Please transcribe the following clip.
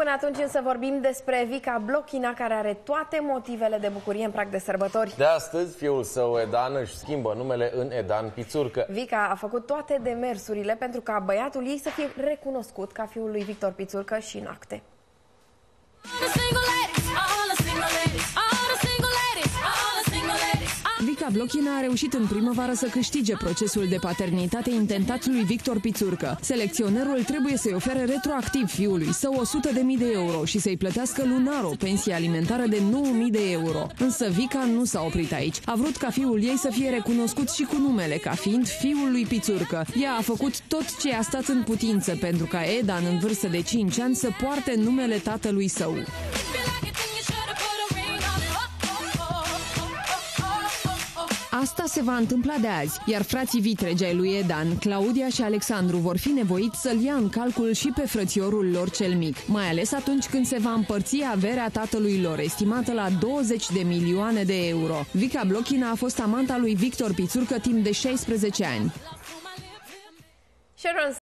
Până atunci însă vorbim despre Vica Blochina, care are toate motivele de bucurie în prag de sărbători. De astăzi, fiul său Edan își schimbă numele în Edan Pițurcă. Vica a făcut toate demersurile pentru ca băiatul ei să fie recunoscut ca fiul lui Victor Pițurcă și în acte. Blochina a reușit în primăvară să câștige procesul de paternitate intentat lui Victor Pițurcă. Selecționerul trebuie să-i ofere retroactiv fiului său 100.000 de euro și să-i plătească lunar o pensie alimentară de 9.000 de euro. Însă Vica nu s-a oprit aici. A vrut ca fiul ei să fie recunoscut și cu numele, ca fiind fiul lui Pițurcă. Ea a făcut tot ce a stat în putință pentru ca Edan, în vârstă de 5 ani, să poarte numele tatălui său. Asta se va întâmpla de azi, iar frații vitregi ai lui Edan, Claudia și Alexandru vor fi nevoiți să-l ia în calcul și pe frățiorul lor cel mic, mai ales atunci când se va împărți averea tatălui lor, estimată la 20 de milioane de euro. Vica Blochina a fost amanta lui Victor Pițurcă timp de 16 ani. Sharon